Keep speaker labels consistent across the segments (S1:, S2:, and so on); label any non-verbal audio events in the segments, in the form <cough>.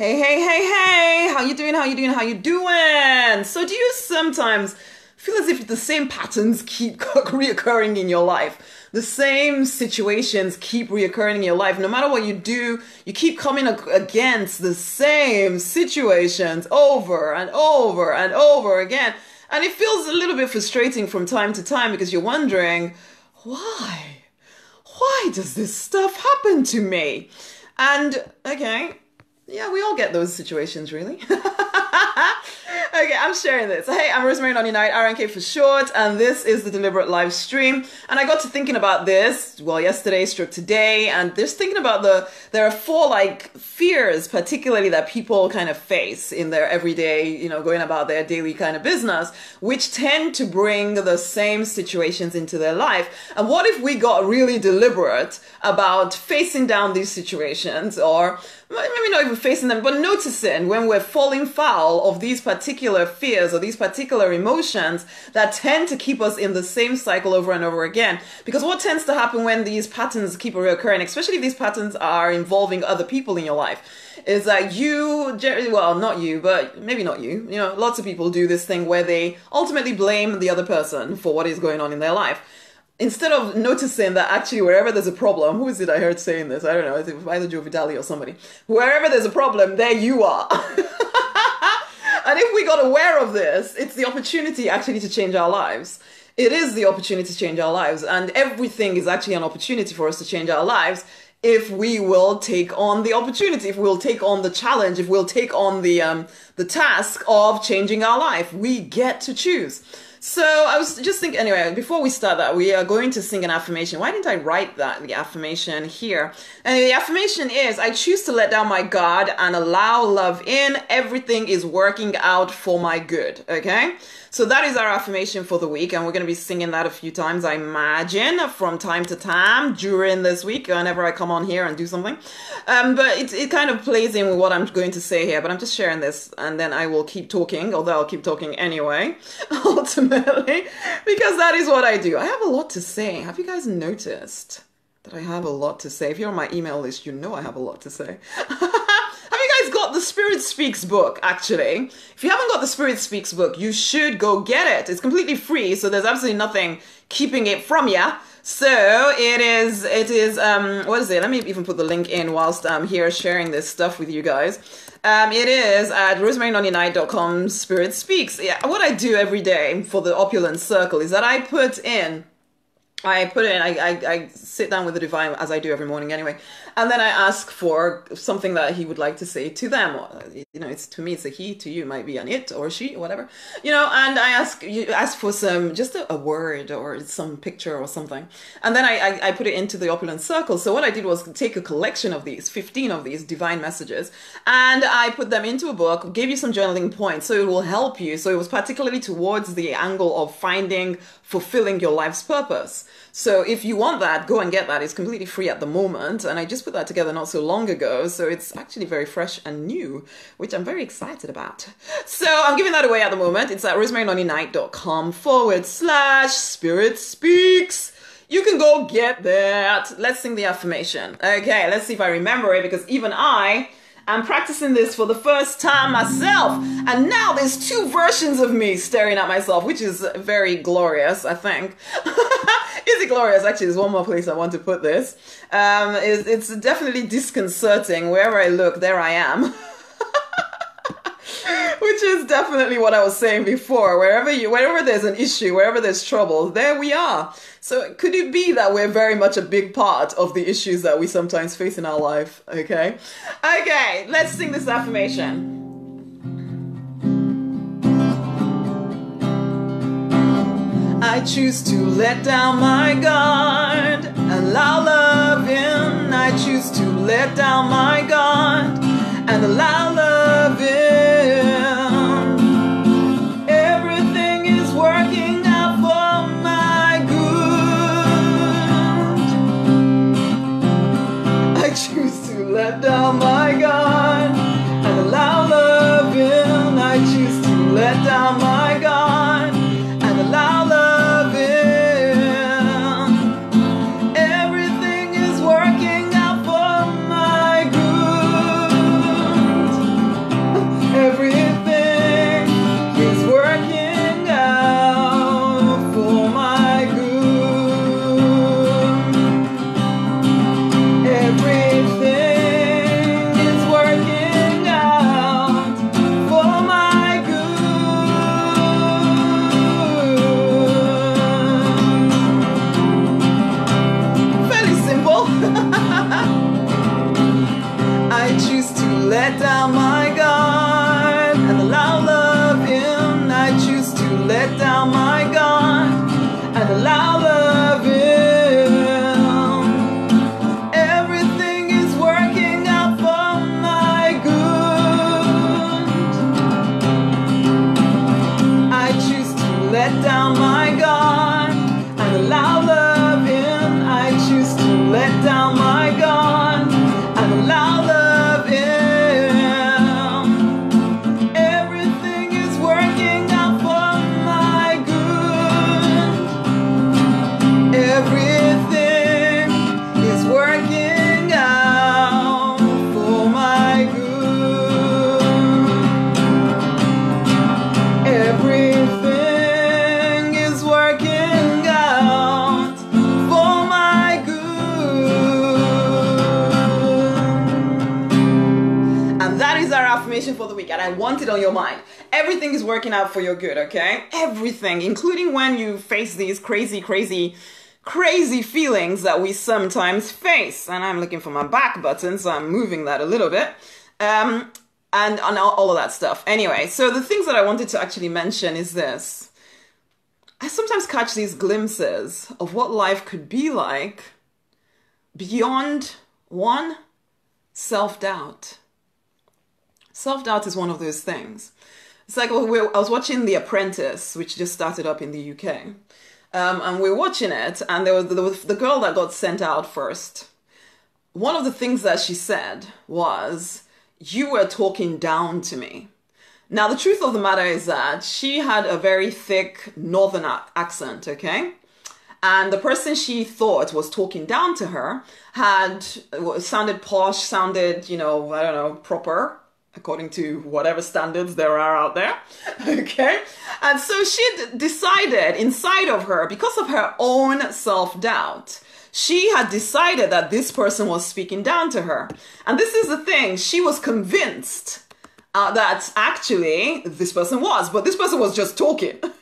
S1: Hey, hey, hey, hey! How you doing? How you doing? How you doing? So, do you sometimes feel as if the same patterns keep <laughs> reoccurring in your life? The same situations keep reoccurring in your life. No matter what you do, you keep coming against the same situations over and over and over again. And it feels a little bit frustrating from time to time because you're wondering, why? Why does this stuff happen to me? And okay, yeah, we all get those situations, really. <laughs> okay, I'm sharing this. Hey, I'm Rosemary Nonny Knight, RNK for short, and this is the Deliberate Live Stream. And I got to thinking about this, well, yesterday, stroke today, and just thinking about the, there are four like fears, particularly that people kind of face in their everyday, you know, going about their daily kind of business, which tend to bring the same situations into their life. And what if we got really deliberate about facing down these situations or maybe not even facing them, but noticing when we're falling foul of these particular fears or these particular emotions that tend to keep us in the same cycle over and over again. Because what tends to happen when these patterns keep reoccurring, especially if these patterns are involving other people in your life, is that you, well, not you, but maybe not you, you know, lots of people do this thing where they ultimately blame the other person for what is going on in their life instead of noticing that actually wherever there's a problem, who is it I heard saying this? I don't know, it's either Joe Vitale or somebody. Wherever there's a problem, there you are. <laughs> and if we got aware of this, it's the opportunity actually to change our lives. It is the opportunity to change our lives, and everything is actually an opportunity for us to change our lives if we will take on the opportunity, if we'll take on the challenge, if we'll take on the um, the task of changing our life. We get to choose. So I was just thinking, anyway, before we start that, we are going to sing an affirmation. Why didn't I write that, the affirmation here? And the affirmation is I choose to let down my guard and allow love in. Everything is working out for my good. Okay? So that is our affirmation for the week, and we're going to be singing that a few times, I imagine, from time to time during this week, whenever I come on here and do something. Um, but it, it kind of plays in with what I'm going to say here, but I'm just sharing this, and then I will keep talking, although I'll keep talking anyway, <laughs> ultimately, because that is what I do. I have a lot to say. Have you guys noticed? that I have a lot to say. If you're on my email list, you know I have a lot to say. <laughs> guys got the Spirit Speaks book, actually. If you haven't got the Spirit Speaks book, you should go get it. It's completely free, so there's absolutely nothing keeping it from you. So it is, it is, um, what is it? Let me even put the link in whilst I'm here sharing this stuff with you guys. Um, it is at rosemarynonnyknight.com Spirit Speaks. Yeah, what I do every day for the Opulence Circle is that I put in I put it in, I, I, I, sit down with the divine as I do every morning anyway. And then I ask for something that he would like to say to them. You know, it's to me, it's a he, to you might be an it or she or whatever. You know, and I ask you ask for some, just a, a word or some picture or something. And then I, I, I put it into the opulent circle. So what I did was take a collection of these, 15 of these divine messages, and I put them into a book, gave you some journaling points so it will help you. So it was particularly towards the angle of finding, fulfilling your life's purpose. So if you want that, go and get that. It's completely free at the moment. And I just put that together not so long ago. So it's actually very fresh and new, which I'm very excited about. So I'm giving that away at the moment. It's at rosemarynonnyknight.com forward slash spirit speaks. You can go get that. Let's sing the affirmation. Okay, let's see if I remember it because even I I'm practicing this for the first time myself. And now there's two versions of me staring at myself, which is very glorious, I think. <laughs> is it glorious? Actually, there's one more place I want to put this. Um, it's, it's definitely disconcerting. Wherever I look, there I am. <laughs> which is definitely what I was saying before. Wherever you, wherever there's an issue, wherever there's trouble, there we are. So could it be that we're very much a big part of the issues that we sometimes face in our life? Okay, okay. Let's sing this affirmation. I choose to let down my guard and allow love in. I choose to let down my guard and allow love in. Working out for your good, okay? Everything, including when you face these crazy, crazy, crazy feelings that we sometimes face. And I'm looking for my back button, so I'm moving that a little bit. Um, and on all, all of that stuff. Anyway, so the things that I wanted to actually mention is this. I sometimes catch these glimpses of what life could be like beyond one self doubt. Self doubt is one of those things. It's like well, we- I was watching The Apprentice, which just started up in the UK. Um, and we are watching it, and there was, there was the girl that got sent out first. One of the things that she said was, You were talking down to me. Now, the truth of the matter is that she had a very thick northern ac- accent, okay? And the person she thought was talking down to her had sounded posh, sounded, you know, I don't know, proper, according to whatever standards there are out there. <laughs> Okay? And so she d- decided inside of her, because of her own self doubt, she had decided that this person was speaking down to her. And this is the thing, she was convinced uh, that actually this person was, but this person was just talking. <laughs>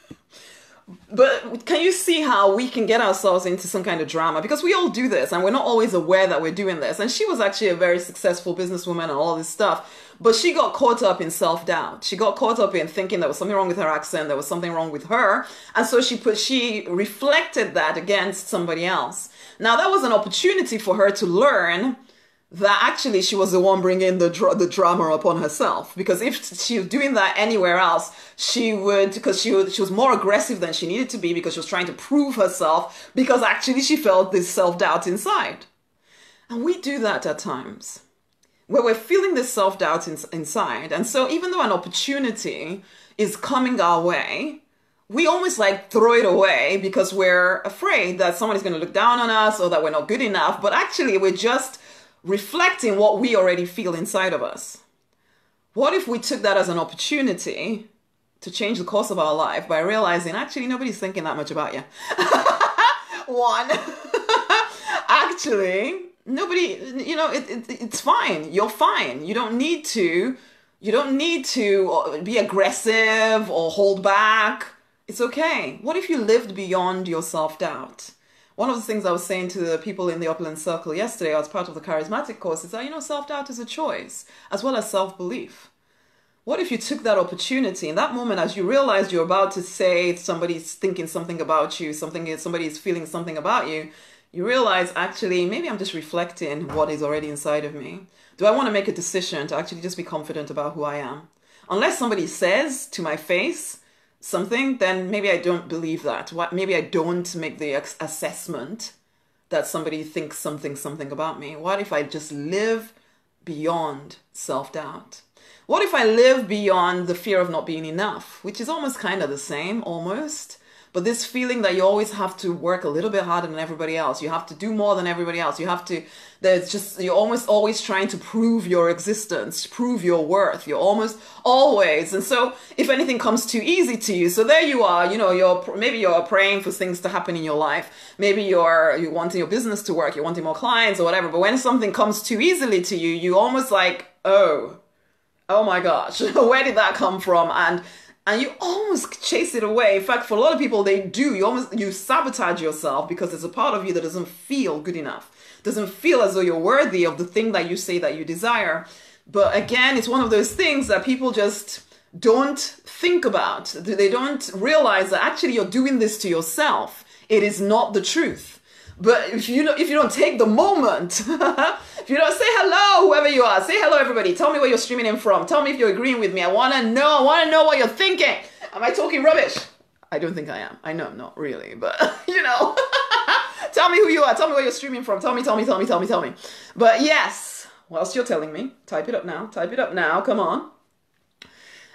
S1: But can you see how we can get ourselves into some kind of drama? Because we all do this and we're not always aware that we're doing this. And she was actually a very successful businesswoman and all this stuff. But she got caught up in self doubt. She got caught up in thinking there was something wrong with her accent, there was something wrong with her. And so she put, she reflected that against somebody else. Now that was an opportunity for her to learn that actually she was the one bringing the the drama upon herself. Because if she was doing that anywhere else she would because she was she was more aggressive than she needed to be because she was trying to prove herself because actually she felt this self-doubt inside. And we do that at times where we're feeling this self-doubt in- inside. And so even though an opportunity is coming our way we almost like throw it away because we're afraid that somebody's going to look down on us or that we're not good enough. But actually we're just reflecting what we already feel inside of us. What if we took that as an opportunity to change the course of our life by realizing actually nobody's thinking that much about you? <laughs> One, <laughs> actually, nobody, you know, it, it, it's fine. You're fine. You don't need to, you don't need to uh, be aggressive or hold back. It's okay. What if you lived beyond your self doubt? One of the things I was saying to the people in the Opulent Circle yesterday as part of the charismatic course is that, you know, self doubt is a choice as well as self belief. What if you took that opportunity in that moment as you realized you're about to say somebody's thinking something about you, something somebody is feeling something about you, you realize actually maybe I'm just reflecting what is already inside of me. Do I want to make a decision to actually just be confident about who I am? Unless somebody says to my face, something, then maybe I don't believe that. What maybe I don't make the assessment that somebody thinks something something about me. What if I just live beyond self-doubt? What if I live beyond the fear of not being enough, which is almost kind of the same almost. But this feeling that you always have to work a little bit harder than everybody else. You have to do more than everybody else. You have to, there's just, you're almost always trying to prove your existence, prove your worth. You're almost always. And so if anything comes too easy to you, so there you are, you know, you're, maybe you're praying for things to happen in your life. Maybe you're, you're wanting your business to work. You're wanting more clients or whatever. But when something comes too easily to you, you almost like, oh, oh my gosh, <laughs> where did that come from? And and you almost chase it away. In fact, for a lot of people, they do. You almost you sabotage yourself because there's a part of you that doesn't feel good enough, doesn't feel as though you're worthy of the thing that you say that you desire. But again, it's one of those things that people just don't think about. They don't realize that actually you're doing this to yourself. It is not the truth. But if you if you don't take the moment, <laughs> if you don't say hello, whoever you are, say hello, everybody. Tell me where you're streaming in from. Tell me if you're agreeing with me. I want to know. I want to know what you're thinking. Am I talking rubbish? I don't think I am. I know I'm not really, but <laughs> you know. <laughs> tell me who you are. Tell me where you're streaming from. Tell me, tell me, tell me, tell me, tell me. But yes, whilst you're telling me, type it up now. Type it up now. Come on.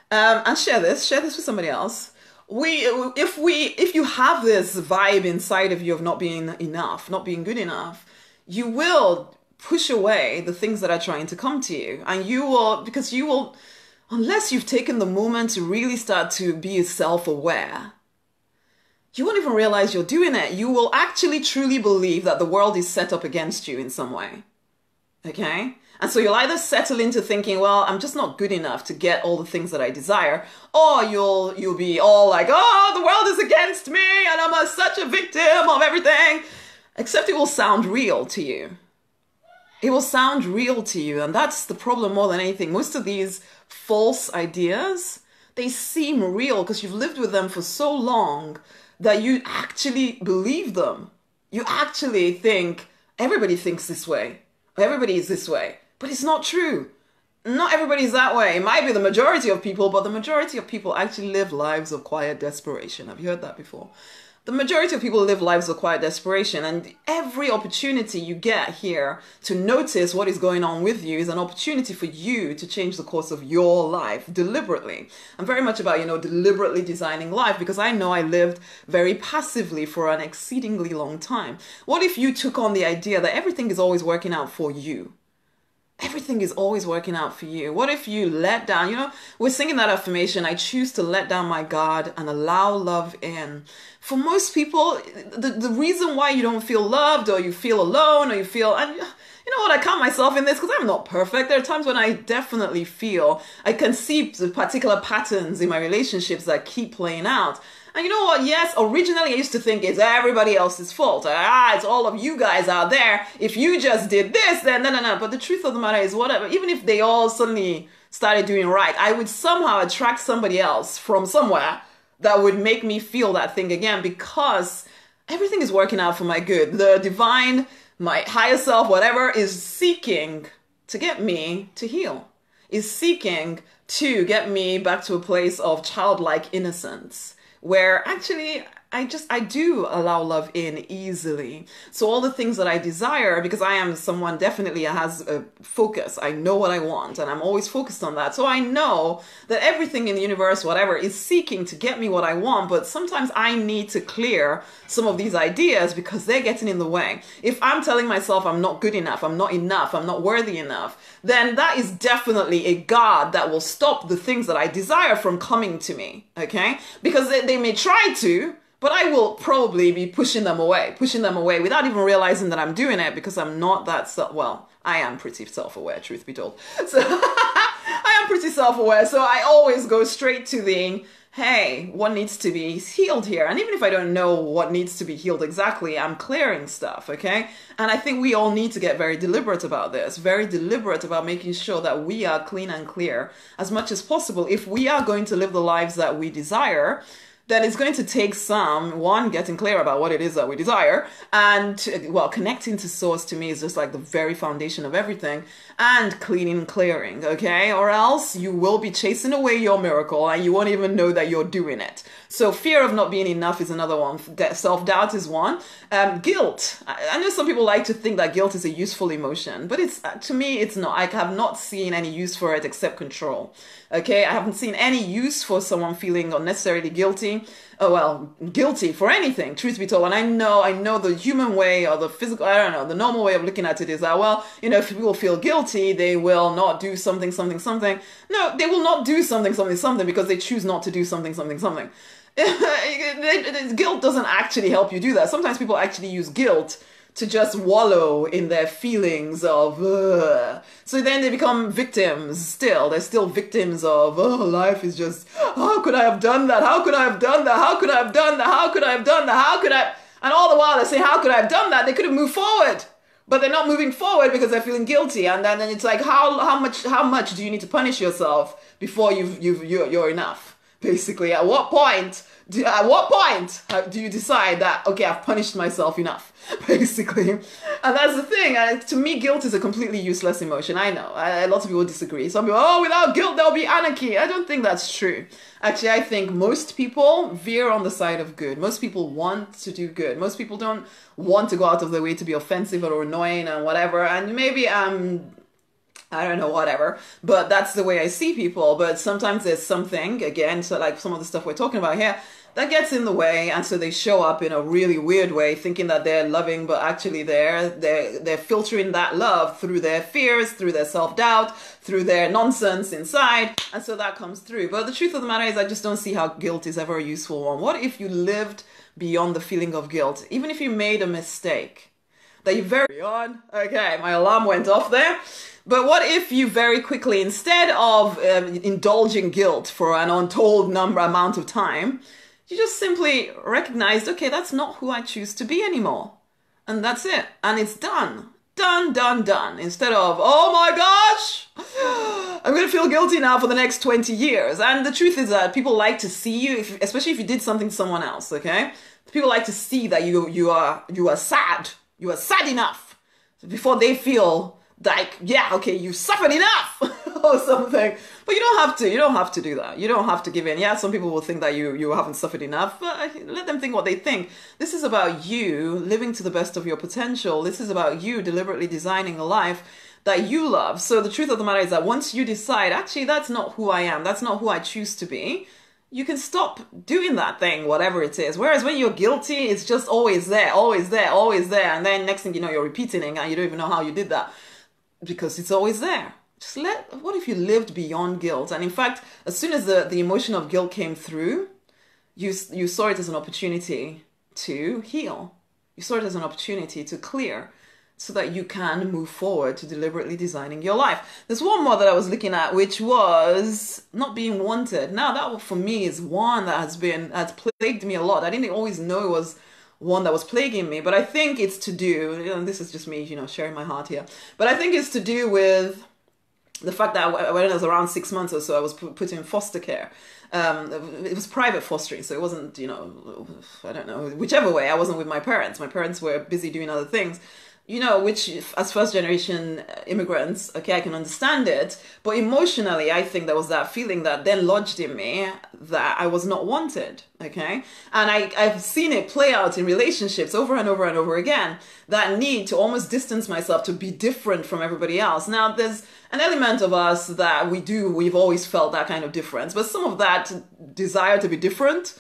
S1: Um, and share this. Share this with somebody else we if we if you have this vibe inside of you of not being enough not being good enough you will push away the things that are trying to come to you. And you will because you will unless you've taken the moment to really start to be self-aware you won't even realize you're doing it. You will actually truly believe that the world is set up against you in some way. Okay and so you'll either settle into thinking, well, I'm just not good enough to get all the things that I desire, or you'll you'll be all like, oh, the world is against me and I'm a, such a victim of everything. Except it will sound real to you. It will sound real to you, and that's the problem more than anything. Most of these false ideas, they seem real because you've lived with them for so long that you actually believe them. You actually think everybody thinks this way. Everybody is this way. But it's not true. Not everybody's that way. It might be the majority of people, but the majority of people actually live lives of quiet desperation. Have you heard that before? The majority of people live lives of quiet desperation, and every opportunity you get here to notice what is going on with you is an opportunity for you to change the course of your life deliberately. I'm very much about, you know, deliberately designing life because I know I lived very passively for an exceedingly long time. What if you took on the idea that everything is always working out for you? Everything is always working out for you. What if you let down? You know, we're singing that affirmation I choose to let down my guard and allow love in. For most people, the, the reason why you don't feel loved or you feel alone or you feel, and you know what, I count myself in this because I'm not perfect. There are times when I definitely feel I can see the particular patterns in my relationships that keep playing out. And you know what? Yes, originally I used to think it's everybody else's fault. Ah, it's all of you guys out there. If you just did this, then no, no, no. But the truth of the matter is, whatever. Even if they all suddenly started doing right, I would somehow attract somebody else from somewhere that would make me feel that thing again because everything is working out for my good. The divine, my higher self, whatever, is seeking to get me to heal, is seeking to get me back to a place of childlike innocence where actually I just I do allow love in easily. So all the things that I desire because I am someone definitely has a focus. I know what I want and I'm always focused on that. So I know that everything in the universe whatever is seeking to get me what I want, but sometimes I need to clear some of these ideas because they're getting in the way. If I'm telling myself I'm not good enough, I'm not enough, I'm not worthy enough, then that is definitely a guard that will stop the things that I desire from coming to me, okay? Because they, they may try to, but I will probably be pushing them away, pushing them away without even realizing that I'm doing it because I'm not that self. Well, I am pretty self-aware, truth be told. <laughs> So <laughs> I am pretty self-aware. So I always go straight to the hey, what needs to be healed here? And even if I don't know what needs to be healed exactly, I'm clearing stuff, okay? And I think we all need to get very deliberate about this, very deliberate about making sure that we are clean and clear as much as possible if we are going to live the lives that we desire then it's going to take some one getting clear about what it is that we desire and well connecting to source to me is just like the very foundation of everything and cleaning and clearing okay? Or else you will be chasing away your miracle and you won't even know that you're doing it. So fear of not being enough is another one. Self-doubt is one. Um, guilt. I know some people like to think that guilt is a useful emotion but it's to me it's not. I have not seen any use for it except control Okay, I haven't seen any use for someone feeling unnecessarily guilty. Oh well, guilty for anything, truth be told. And I know, I know the human way or the physical, I don't know, the normal way of looking at it is that, well, you know, if people feel guilty, they will not do something, something, something. No, they will not do something, something, something because they choose not to do something, something, something. <laughs> guilt doesn't actually help you do that. Sometimes people actually use guilt to just wallow in their feelings of Ugh. so then they become victims still. They're still victims of oh life is just how could i have done that? How could i have done that? How could i have done that? How could i have done that? How could i and all the while they say how could i have done that? They could have moved forward. But they're not moving forward because they're feeling guilty. And then, it's like how how much how much do you need to punish yourself before you've you've you're, you're enough basically at what point do, at what point do you decide that okay i've punished myself enough <laughs> basically? And that's the thing and to me guilt is a completely useless emotion i know. I, lots of people disagree. Some people oh without guilt there'll be anarchy. I don't think that's true. Actually i think most people veer on the side of good. Most people want to do good. Most people don't want to go out of their way to be offensive or annoying and whatever. And maybe i'm I don't know, whatever. But that's the way I see people. But sometimes there's something, again, so like some of the stuff we're talking about here, that gets in the way. And so they show up in a really weird way, thinking that they're loving, but actually they're, they're, they're filtering that love through their fears, through their self doubt, through their nonsense inside. And so that comes through. But the truth of the matter is, I just don't see how guilt is ever a useful one. What if you lived beyond the feeling of guilt? Even if you made a mistake that you very on. Okay, my alarm went off there. But what if you very quickly, instead of um, indulging guilt for an untold number amount of time, you just simply recognized, okay, that's not who I choose to be anymore. And that's it. And it's done. Done, done, done. Instead of, oh my gosh, <gasps> I'm going to feel guilty now for the next 20 years. And the truth is that people like to see you, if, especially if you did something to someone else, okay? People like to see that you, you, are, you are sad. You are sad enough before they feel like, yeah, okay, you suffered enough <laughs> or something. But you don't have to. You don't have to do that. You don't have to give in. Yeah, some people will think that you you haven't suffered enough, but let them think what they think. This is about you living to the best of your potential. This is about you deliberately designing a life that you love. So the truth of the matter is that once you decide, actually, that's not who I am. That's not who I choose to be. You can stop doing that thing, whatever it is. Whereas when you're guilty, it's just always there, always there, always there. And then next thing you know, you're repeating it and you don't even know how you did that because it's always there. Just let, what if you lived beyond guilt? And in fact, as soon as the, the emotion of guilt came through, you, you saw it as an opportunity to heal. You saw it as an opportunity to clear so that you can move forward to deliberately designing your life. There's one more that I was looking at, which was not being wanted. Now, that for me is one that has been, has plagued me a lot. I didn't always know it was one that was plaguing me, but I think it's to do, and this is just me, you know, sharing my heart here, but I think it's to do with the fact that when I was around six months or so, I was put in foster care. Um, it was private fostering, so it wasn't, you know, I don't know, whichever way, I wasn't with my parents. My parents were busy doing other things you know, which as first generation uh, immigrants, okay, I can understand it. But emotionally, I think there was that feeling that then lodged in me that I was not wanted, okay? And I, I've seen it play out in relationships over and over and over again that need to almost distance myself to be different from everybody else. Now, there's an element of us that we do, we've always felt that kind of difference, but some of that desire to be different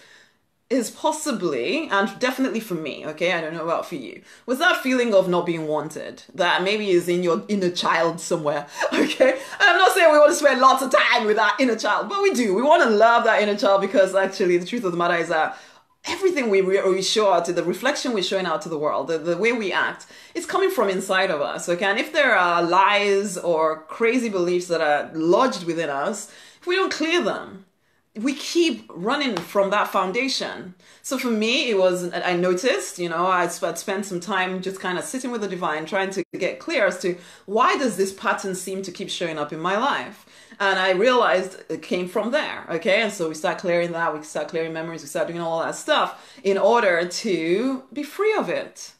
S1: is possibly, and definitely for me, okay, I don't know about for you, was that feeling of not being wanted that maybe is in your inner child somewhere, <laughs> okay? I'm not saying we want to spend lots of time with that inner child, but we do. We want to love that inner child because actually the truth of the matter is that everything we, we show out to the reflection we're showing out to the world, the, the way we act, is coming from inside of us, okay? And if there are lies or crazy beliefs that are lodged within us, if we don't clear them, we keep running from that foundation. So for me, it was, I noticed, you know, I'd spent some time just kind of sitting with the divine, trying to get clear as to why does this pattern seem to keep showing up in my life? And I realized it came from there. Okay. And so we start clearing that, we start clearing memories, we start doing all that stuff in order to be free of it.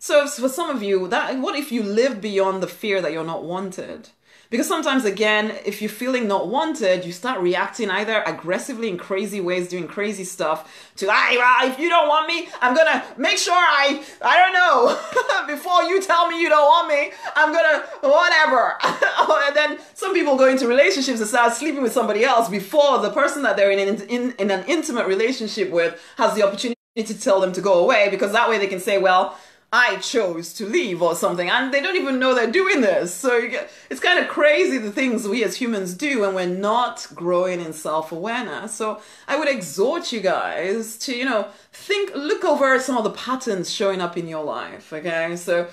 S1: So for some of you, that what if you live beyond the fear that you're not wanted? Because sometimes, again, if you're feeling not wanted, you start reacting either aggressively in crazy ways, doing crazy stuff to, ah, if you don't want me, I'm gonna make sure I, I don't know, <laughs> before you tell me you don't want me, I'm gonna, whatever. <laughs> and then some people go into relationships and start sleeping with somebody else before the person that they're in, in, in an intimate relationship with has the opportunity to tell them to go away because that way they can say, well, I chose to leave or something, and they don't even know they're doing this. So get, it's kind of crazy the things we as humans do when we're not growing in self awareness. So I would exhort you guys to, you know, think, look over some of the patterns showing up in your life. Okay, so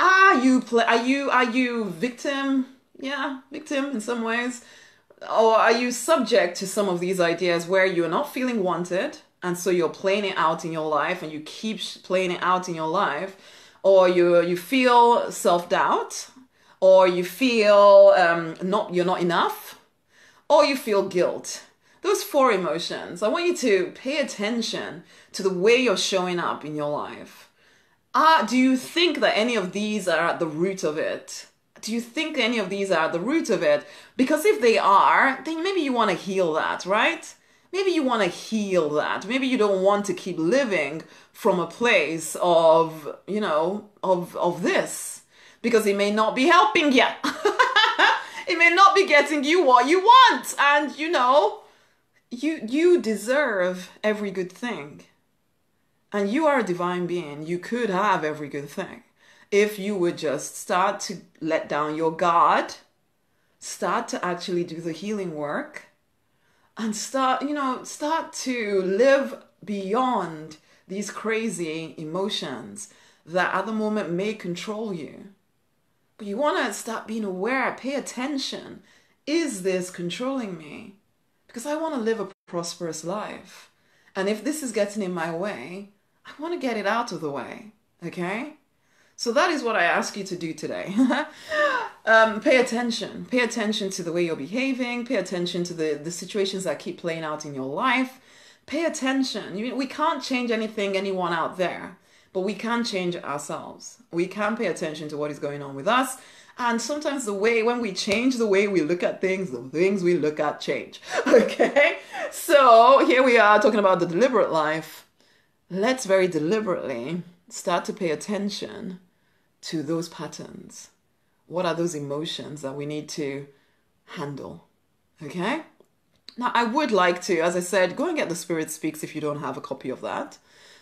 S1: are you play? Are you are you victim? Yeah, victim in some ways, or are you subject to some of these ideas where you're not feeling wanted? And so you're playing it out in your life and you keep playing it out in your life or you you feel self doubt, or you feel um, not you're not enough, or you feel guilt. Those four emotions. I want you to pay attention to the way you're showing up in your life. Uh, do you think that any of these are at the root of it? Do you think any of these are at the root of it? Because if they are, then maybe you want to heal that, right? Maybe you want to heal that. Maybe you don't want to keep living from a place of, you know, of of this because it may not be helping you. <laughs> it may not be getting you what you want and you know, you you deserve every good thing. And you are a divine being. You could have every good thing if you would just start to let down your guard, start to actually do the healing work and start, you know, start to live beyond these crazy emotions that at the moment may control you. But you want to start being aware, pay attention. Is this controlling me? Because I want to live a prosperous life. And if this is getting in my way, I want to get it out of the way. Okay? So that is what I ask you to do today. <laughs> um, pay attention. Pay attention to the way you're behaving. Pay attention to the, the situations that keep playing out in your life. Pay attention. You, we can't change anything, anyone out there, but we can change ourselves. We can pay attention to what is going on with us. And sometimes the way, when we change the way we look at things, the things we look at change. <laughs> Okay? So here we are talking about the deliberate life. Let's very deliberately start to pay attention to those patterns. What are those emotions that we need to handle? Okay? Now, I would like to, as I said, go and get The Spirit Speaks if you don't have a copy of that.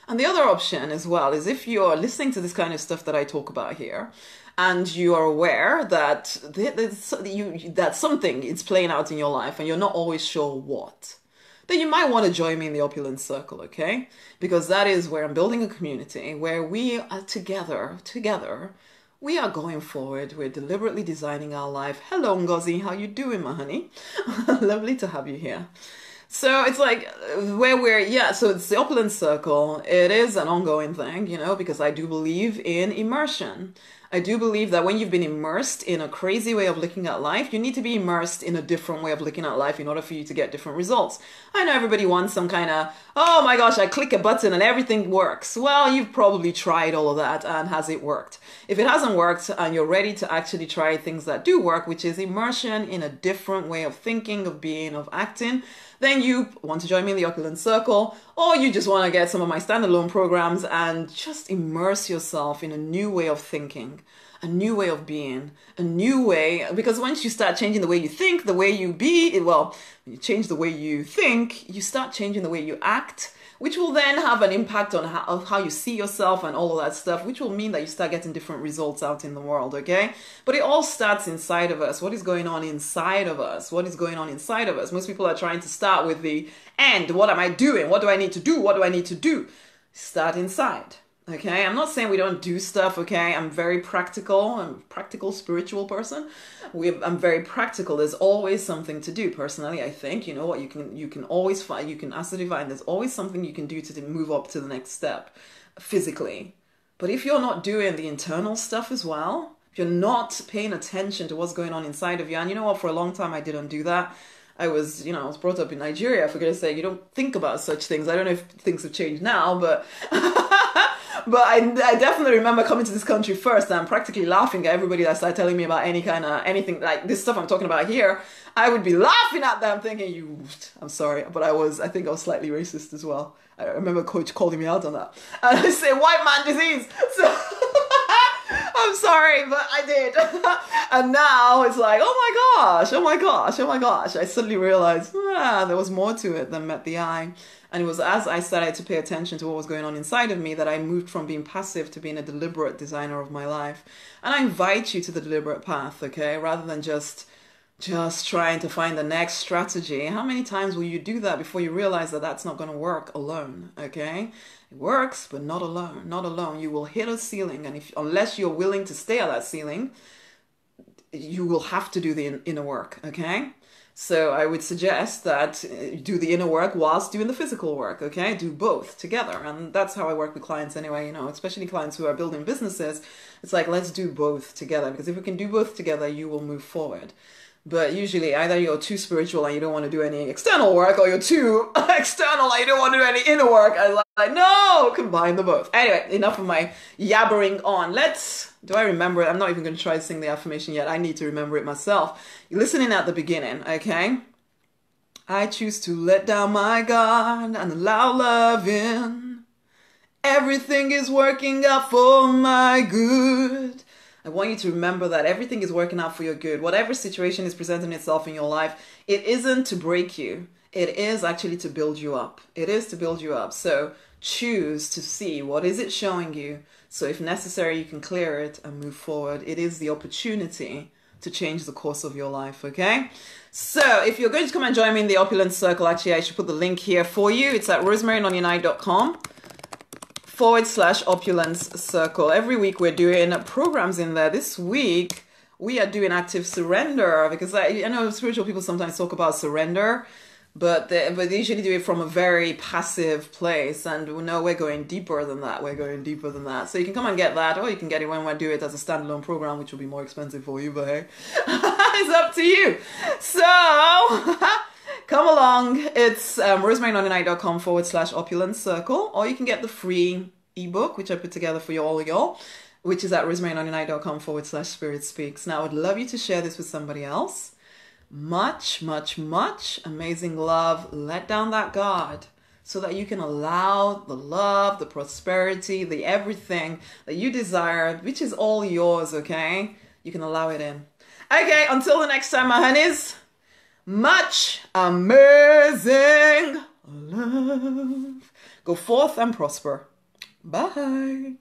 S1: And the other option as well is if you're listening to this kind of stuff that I talk about here, and you are aware that that something is playing out in your life and you're not always sure what then you might want to join me in the Opulent Circle, okay? Because that is where I'm building a community where we are together, together, we are going forward. We're deliberately designing our life. Hello, Ngozi. How you doing, my honey? <laughs> Lovely to have you here. So it's like uh, where we're, yeah, so it's the Opulent Circle. It is an ongoing thing, you know, because I do believe in immersion. I do believe that when you've been immersed in a crazy way of looking at life, you need to be immersed in a different way of looking at life in order for you to get different results. I know everybody wants some kind of, oh my gosh, I click a button and everything works. Well, you've probably tried all of that and has it worked? If it hasn't worked and you're ready to actually try things that do work, which is immersion in a different way of thinking, of being, of acting, then you want to join me in the Opulent Circle, or you just want to get some of my standalone programs and just immerse yourself in a new way of thinking, a new way of being, a new way. Because once you start changing the way you think, the way you be, well, when you change the way you think, you start changing the way you act which will then have an impact on how, how you see yourself and all of that stuff, which will mean that you start getting different results out in the world, okay? But it all starts inside of us. What is going on inside of us? What is going on inside of us? Most people are trying to start with the end. What am I doing? What do I need to do? What do I need to do? Start inside. Okay, I'm not saying we don't do stuff. Okay, I'm very practical. I'm a practical spiritual person. We, I'm very practical. There's always something to do. Personally, I think you know what you can. You can always find. You can ask the divine. There's always something you can do to move up to the next step, physically. But if you're not doing the internal stuff as well, if you're not paying attention to what's going on inside of you, and you know what, for a long time I didn't do that. I was, you know, I was brought up in Nigeria. For goodness sake, you don't think about such things. I don't know if things have changed now, but <laughs> but I, I definitely remember coming to this country first and practically laughing at everybody that started telling me about any kind of anything like this stuff I'm talking about here. I would be laughing at them, thinking, "You, I'm sorry," but I was, I think I was slightly racist as well. I remember coach calling me out on that, <laughs> and I say, "White man disease." <laughs> So. <laughs> I'm sorry, but I did. and now it's like, oh my gosh, oh my gosh, oh my gosh. I suddenly realized ah, there was more to it than met the eye. And it was as I started to pay attention to what was going on inside of me that I moved from being passive to being a deliberate designer of my life. And I invite you to the deliberate path, okay? Rather than just just trying to find the next strategy. How many times will you do that before you realize that that's not going to work alone, okay? It works, but not alone. Not alone. You will hit a ceiling and if unless you're willing to stay at that ceiling, you will have to do the inner work, okay? So I would suggest that you do the inner work whilst doing the physical work, okay? Do both together. And that's how I work with clients anyway, you know, especially clients who are building businesses. It's like, let's do both together because if we can do both together, you will move forward. But usually, either you're too spiritual and you don't want to do any external work, or you're too <laughs> external and you don't want to do any inner work. I like, no, combine the both. Anyway, enough of my yabbering on. Let's, do I remember it? I'm not even going to try to sing the affirmation yet. I need to remember it myself. You're listening at the beginning, okay? I choose to let down my guard and allow love in. Everything is working out for my good. I want you to remember that everything is working out for your good. Whatever situation is presenting itself in your life, it isn't to break you. It is actually to build you up. It is to build you up. So choose to see what is it showing you. So if necessary, you can clear it and move forward. It is the opportunity to change the course of your life, okay? So if you're going to come and join me in the Opulence Circle, actually, I should put the link here for you. It's at rosemarynonnyknight.com forward slash opulence circle. Every week we're doing programs in there. This week we are doing active surrender because I, I know spiritual people sometimes talk about surrender, but they, but they usually do it from a very passive place. And we know we're going deeper than that. We're going deeper than that. So you can come and get that, or you can get it when we do it as a standalone program, which will be more expensive for you. But hey, <laughs> it's up to you. So. <laughs> come along. It's um, rosemarynonnyknight.com forward slash opulence circle, or you can get the free ebook, which I put together for you all y'all, which is at rosemarynonnyknight.com forward slash spirit speaks. Now, I would love you to share this with somebody else. Much, much, much amazing love. Let down that guard so that you can allow the love, the prosperity, the everything that you desire, which is all yours, okay? You can allow it in. Okay, until the next time, my honeys much amazing love. Go forth and prosper. Bye.